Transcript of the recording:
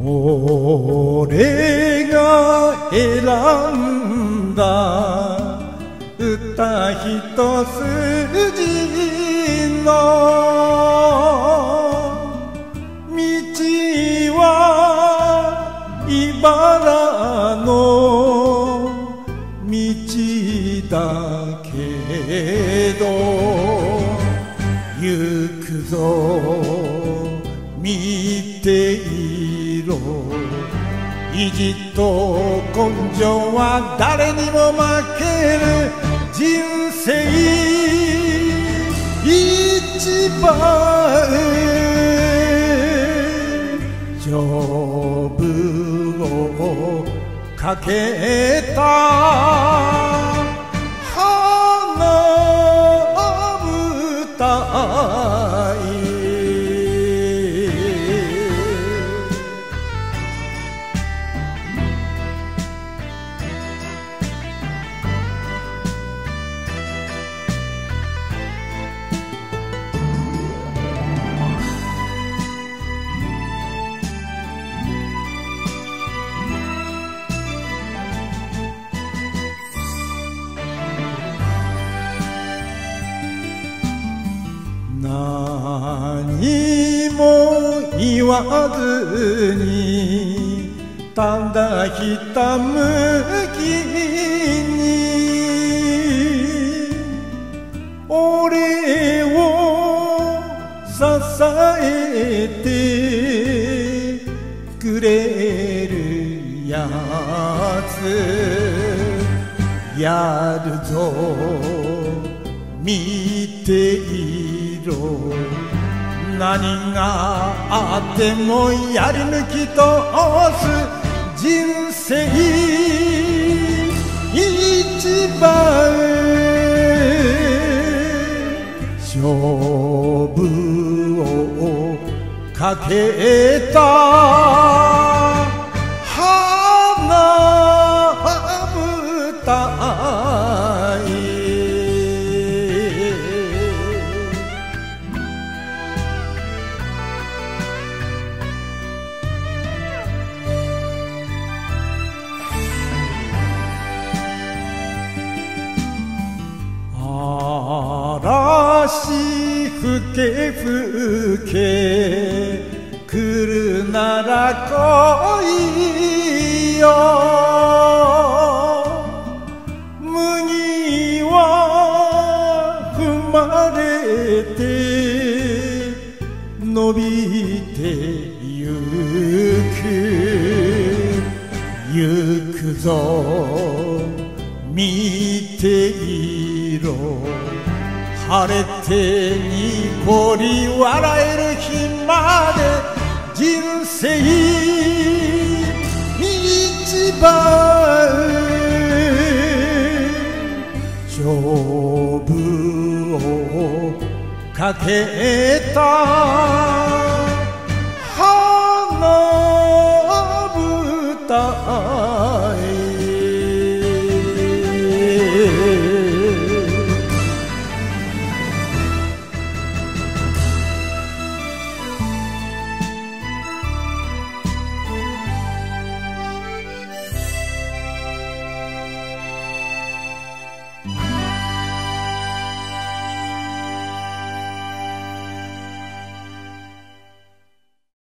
俺が選んだ。歌一筋の道は茨の道だけど行くぞ見ている。ろ意地と根性は誰にも負ける。人生一番。勝負をかけた。わずにただひたむきに俺を支えてくれるやつやるぞ見ていろ。何があってもやり抜き通す人生一番勝負をかけた。け吹け来るなら来いよ。麦は踏まれて伸びてゆく。ゆくぞ見ていろ。晴れてにこり笑える日まで人生一番勝負をかけた。